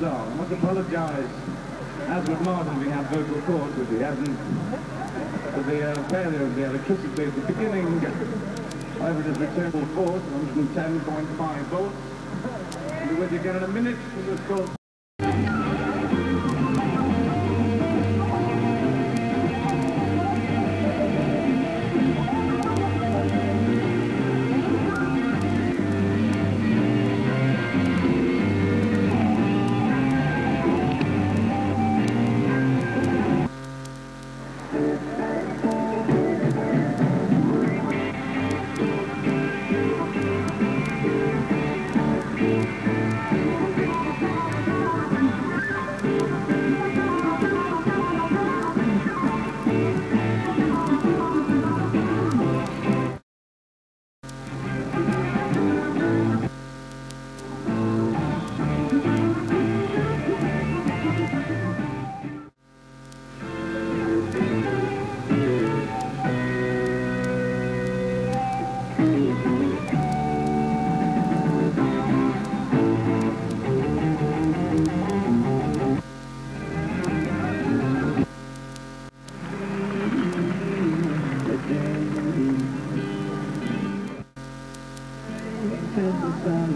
song. I must apologise, as with Martin, we had vocal cords, which he hasn't, for the uh, failure of the electricity at the beginning. However, it is returnable force, 110.5 volts. And we'll get in a minute, and it's called...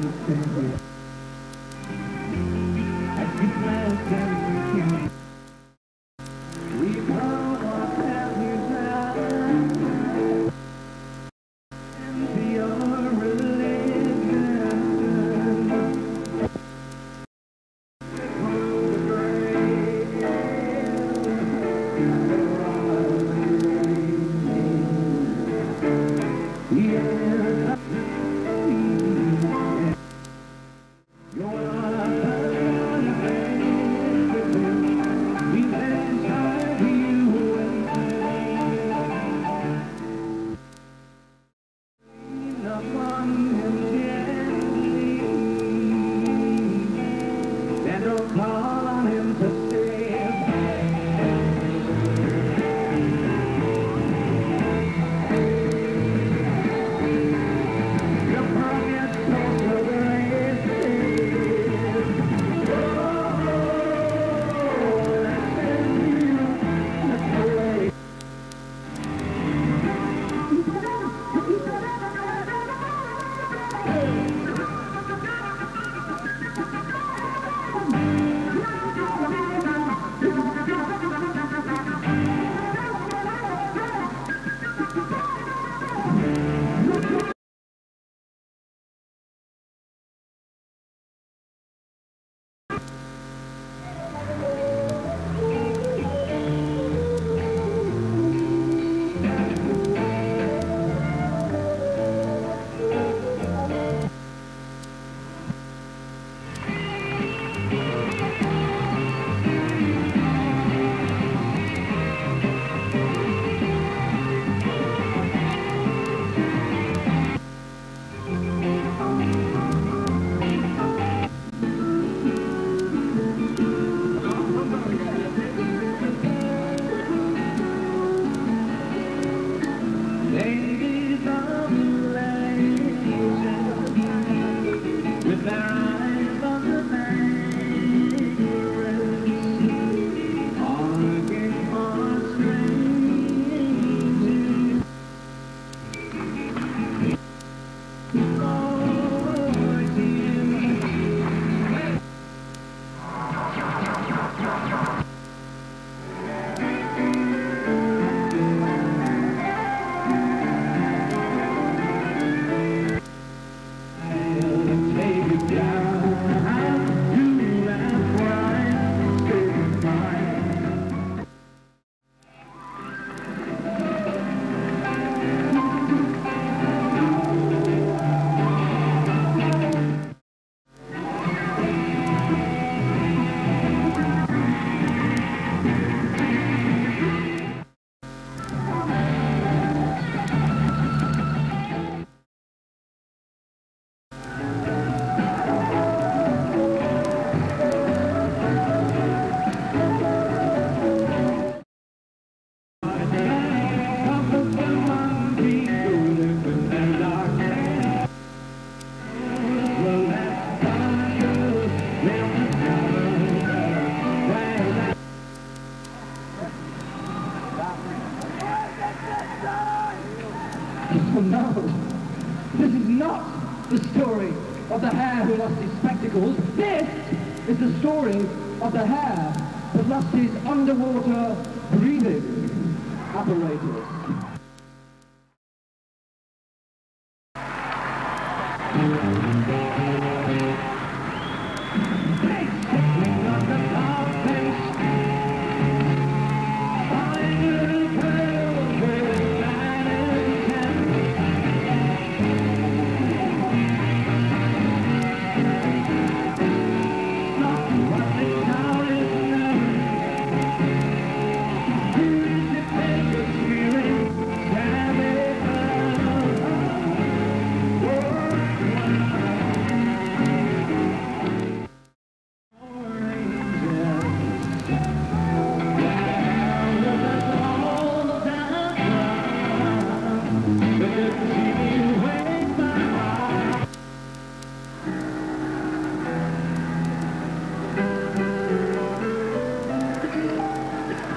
Excelente. No not the story of the hare who lost his spectacles. This is the story of the hare that lost his underwater breathing apparatus.